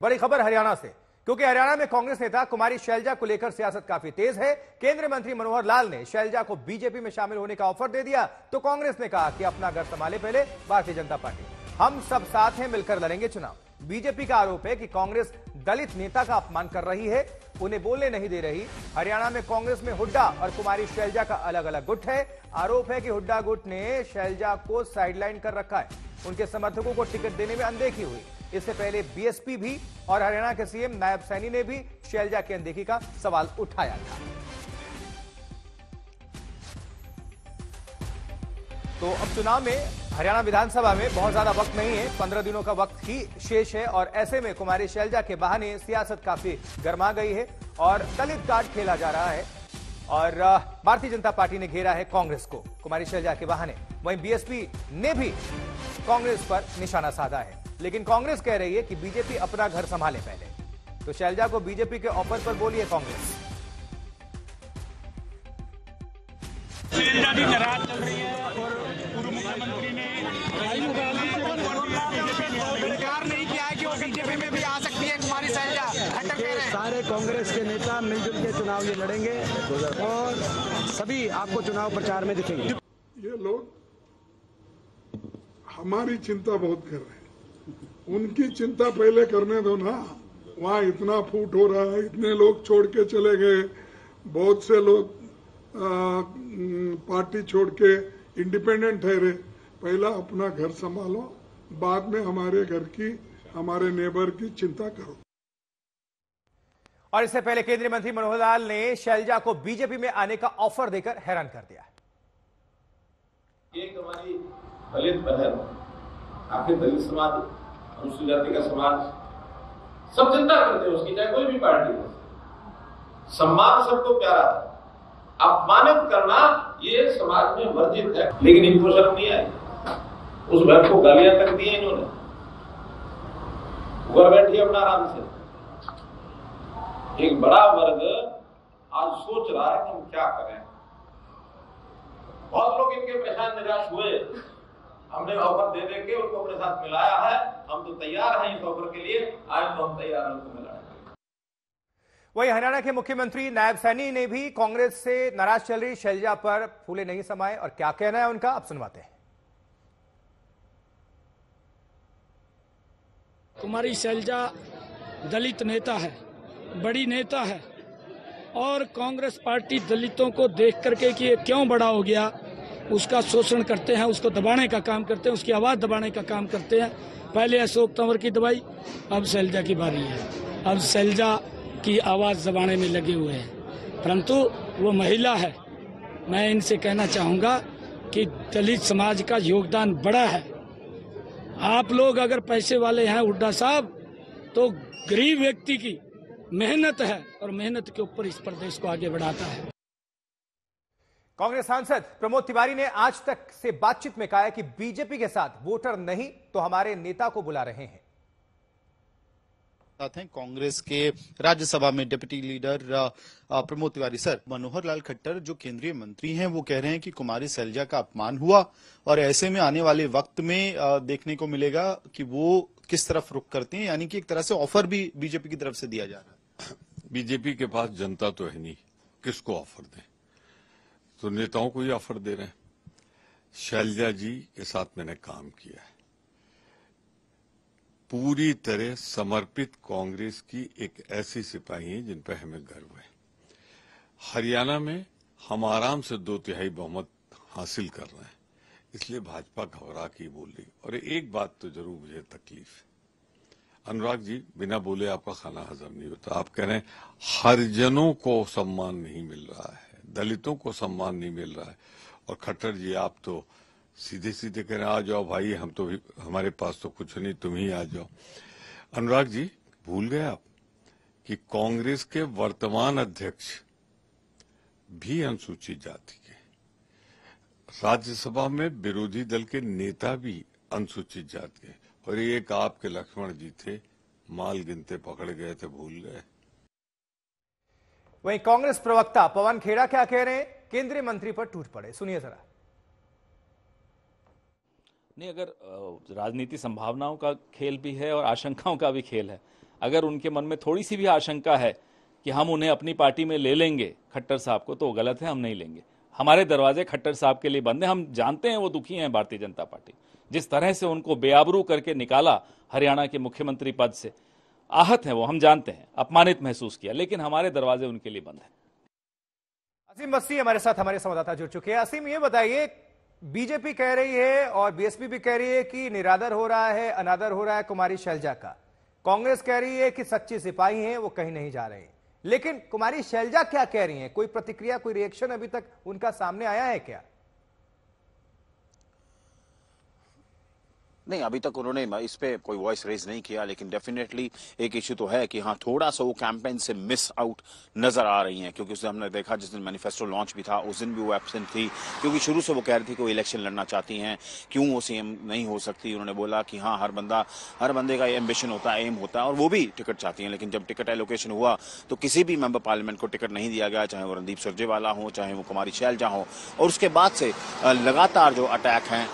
बड़ी खबर हरियाणा से। क्योंकि हरियाणा में कांग्रेस नेता कुमारी शैलजा को लेकर सियासत काफ़ी तेज है। केंद्रीय मंत्री मनोहर लाल ने शैलजा को बीजेपी में शामिल होने का ऑफ़र दे दिया। तो कांग्रेस ने कहा कि अपना घर संभाले पहले भारतीय जनता पार्टी। हम सब साथ हैं, मिलकर लड़ेंगे चुनाव। बीजेपी का आरोप है कि कांग्रेस दलित नेता का अपमान कर रही है। उन्हें बोलने नहीं दे रही। हरियाणा में कांग्रेस में हुड्डा और कुमारी शैलजा का अलग अलग गुट है। आरोप है कि हुड्डा गुट ने शैलजा को साइडलाइन कर रखा है। उनके समर्थकों को टिकट देने में अनदेखी हुई। इससे पहले बीएसपी भी और हरियाणा के सीएम नायब सैनी ने भी शैलजा की अनदेखी का सवाल उठाया था। तो अब चुनाव में हरियाणा विधानसभा में बहुत ज़्यादा वक्त नहीं है, पंद्रह दिनों का वक्त ही शेष है और ऐसे में कुमारी शैलजा के बहाने सियासत काफ़ी गर्मा गई है और दलित कार्ड खेला जा रहा है और भारतीय जनता पार्टी ने घेरा है कांग्रेस को। कुमारी शैलजा के बहाने। वहीं बीएसपी ने भी कांग्रेस पर निशाना साधा है। लेकिन कांग्रेस कह रही है कि बीजेपी अपना घर संभाले पहले। तो शैलजा को बीजेपी के ऑफ़र पर बोली है कांग्रेस। शैलजा जी नाराज़ चल रही है और पूर्व मुख्यमंत्री ने स्वीकार नहीं किया है कि वो बीजेपी में भी आ सकती है कुमारी शैलजा सारे कांग्रेस के नेता मिलजुल के चुनाव ये लड़ेंगे और सभी आपको चुनाव प्रचार में दिखेंगे। ये लोग हमारी चिंता बहुत कर रहे हैं। उनकी चिंता पहले करने दो ना। वहाँ इतना फूट हो रहा है इतने लोग छोड़ के चले गए। बहुत से लोग आ, पार्टी छोड़ के इंडिपेंडेंट ठहरे पहला अपना घर संभालो बाद में हमारे घर की हमारे नेबर की चिंता करो। और इससे पहले केंद्रीय मंत्री मनोहर लाल ने शैलजा को बीजेपी में आने का ऑफ़र देकर हैरान कर दिया। एक हमारी दलित बहन आखिर दलित समाज अनुसूचित जाति का समाज सब चिंता करते हैं उसकी, चाहे कोई भी पार्टी हो। सम्मान सबको प्यारा है अपमानित करना ये समाज में वर्जित है, लेकिन इनको शर्म नहीं आई। उस बहन को गालियाँ तक दी इन्होंने। ऊपर बैठी अपना आराम से। एक बड़ा वर्ग आज सोच रहा है कि हम क्या करें। बहुत लोग इनके पहचान निराश हुए। हमने ऑफ़र दे दे के उनको अपने साथ मिलाया है। हम तो तैयार हैं इस ऑफ़र के लिए आज तो हम तैयार हैं उनको मिलाने वहीं हरियाणा के मुख्यमंत्री नायब सैनी ने भी कांग्रेस से नाराज़ चल रही शैलजा पर फूले नहीं समाये और क्या कहना है उनका? आप सुनवाते हैं। कुमारी शैलजा दलित नेता है बड़ी नेता है और कांग्रेस पार्टी दलितों को देख करके कि ये क्यों बड़ा हो गया उसका शोषण करते हैं उसको दबाने का काम करते हैं उसकी आवाज़ दबाने का काम करते हैं पहले अशोक तंवर की दवाई, अब शैलजा की बारी है। अब शैलजा की आवाज़ दबाने में लगे हुए हैं। परंतु वो महिला है। मैं इनसे कहना चाहूँगा कि दलित समाज का योगदान बड़ा है। आप लोग अगर पैसे वाले हैं, हुड्डा साहब तो गरीब व्यक्ति की मेहनत है और मेहनत के ऊपर इस प्रदेश को आगे बढ़ाता है। कांग्रेस सांसद प्रमोद तिवारी ने आज तक से बातचीत में कहा है कि बीजेपी के साथ वोटर नहीं तो हमारे नेता को बुला रहे हैं। साथ हैं कांग्रेस के राज्यसभा में deputy leader Pramod Tiwari sir Manohar Lal Khattar जो केंद्रीय मंत्री हैं वो कह रहे हैं कि कुमारी सैलजा का अपमान हुआ और ऐसे में आने वाले वक्त में देखने को मिलेगा कि वो किस तरफ़ रुख करते हैं यानी कि एक तरह से ऑफ़र भी बीजेपी की तरफ़ से दिया जा रहा है। बीजेपी के पास जनता तो है नहीं। किसको ऑफ़र दें? तो नेताओं को ही ऑफ़र दे रहे हैं। शैलजा जी के साथ मैंने काम किया है। पूरी तरह समर्पित कांग्रेस की एक ऐसी सिपाही है जिन पर हमें गर्व है। हरियाणा में हम आराम से दो तिहाई बहुमत हासिल कर रहे हैं। इसलिए भाजपा घबरा के बोल रही। और एक बात तो ज़रूर मुझे तकलीफ़ है। अनुराग जी, बिना बोले आपका खाना हजम नहीं होता। आप कह रहे हैं, हरजनों को सम्मान नहीं मिल रहा है। दलितों को सम्मान नहीं मिल रहा है। और खट्टर जी, आप तो सीधे सीधे कह रहे आ जाओ भाई, हम तो भी, हमारे पास तो कुछ नहीं, तुम ही आ जाओ। अनुराग जी, भूल गए आप कि कांग्रेस के वर्तमान अध्यक्ष भी अनुसूचित जाति के राज्यसभा में विरोधी दल के नेता भी अनुसूचित जाति के और ये एक आपके लक्ष्मण जी थे, माल गिनते पकड़ गए थे, भूल गए। वहीं कांग्रेस प्रवक्ता पवन खेड़ा क्या कह रहे हैं? केंद्रीय मंत्री पर टूट पड़े। सुनिए जरा। नहीं, अगर राजनीति संभावनाओं का खेल भी है और आशंकाओं का भी खेल है, अगर उनके मन में थोड़ी सी भी आशंका है कि हम उन्हें अपनी पार्टी में ले लेंगे, खट्टर साहब को तो गलत है, हम नहीं लेंगे। हमारे दरवाजे खट्टर साहब के लिए बंद हैं। हम जानते हैं वो दुखी हैं भारतीय जनता पार्टी। जिस तरह से उनको बेआबरू करके निकाला हरियाणा के मुख्यमंत्री पद से आहत हैं वो, हम जानते हैं, अपमानित महसूस किया, लेकिन हमारे दरवाजे उनके लिए बंद हैं। असीम मस्ती हमारे साथ हमारे संवाददाता जुड़ चुके हैं। असीम, ये बताइए, बीजेपी कह रही है और बीएसपी भी कह रही है कि निरादर हो रहा है, अनादर हो रहा है कुमारी शैलजा का। कांग्रेस कह रही है कि सच्ची सिपाही हैं, वो कहीं नहीं जा रहे लेकिन कुमारी शैलजा क्या कह रही हैं? कोई प्रतिक्रिया, कोई रिएक्शन अभी तक उनका सामने आया है क्या? नहीं, अभी तक उन्होंने इस पे कोई वॉइस रेज नहीं किया, लेकिन डेफिनेटली एक इश्यू तो है कि हाँ थोड़ा सा वो कैंपेन से मिस आउट नज़र आ रही हैं, क्योंकि उसे हमने देखा जिस दिन मैनिफेस्टो लॉन्च भी था, उस दिन भी वो एबसेंट थी, क्योंकि शुरू से वो कह रही थी कि वो इलेक्शन लड़ना चाहती हैं, क्यों वो सीएम नहीं हो सकती? उन्होंने बोला कि हाँ हर बंदा, हर बंदे का एम्बिशन होता है एम होता है, और वो भी टिकट चाहती हैं, लेकिन जब टिकट एलोकेशन हुआ तो किसी भी मेंबर पार्लियामेंट को टिकट नहीं दिया गया, चाहे वो रणदीप सुरजेवाला हो, चाहे वो कुमारी शैलजा हो, और उसके बाद से लगातार जो अटैक हैं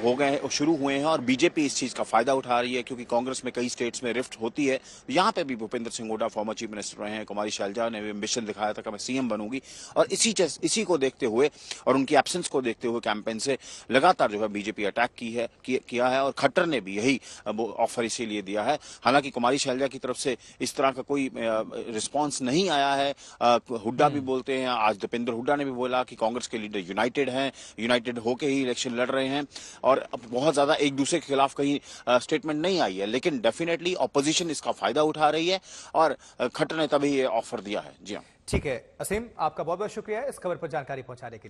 हो गए, शुरू हुए हैं, और बीजेपी इस चीज़ का फ़ायदा उठा रही है क्योंकि कांग्रेस में कई स्टेट्स में रिफ्ट होती है। यहाँ पे भी Bhupendra Singh Hooda former chief minister रहे हैं कुमारी शैलजा ने भी एम्बिशन दिखाया था कि मैं सीएम बनूँगी। और इसी इसी को देखते हुए और उनकी एब्सेंस को देखते हुए कैंपेन से लगातार जो है बीजेपी अटैक की है किया है और खट्टर ने भी यही ऑफ़र इसीलिए दिया है। हालाँकि कुमारी शैलजा की तरफ़ से इस तरह का कोई रिस्पॉन्स नहीं आया है। हुड्डा भी बोलते हैं आज दीपेंद्र हुड्डा ने भी बोला कि कांग्रेस के लीडर यूनाइटेड हैं यूनाइटेड होके ही इलेक्शन लड़ रहे हैं। और बहुत ज़्यादा एक दूसरे के खिलाफ कहीं स्टेटमेंट नहीं आई है, लेकिन डेफिनेटली ऑपोजिशन इसका फ़ायदा उठा रही है और खट्टर ने तभी ये ऑफ़र दिया है। जी हाँ। ठीक है, असीम, आपका बहुत बहुत शुक्रिया इस खबर पर जानकारी पहुँचाने के लिए।